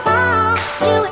宝，只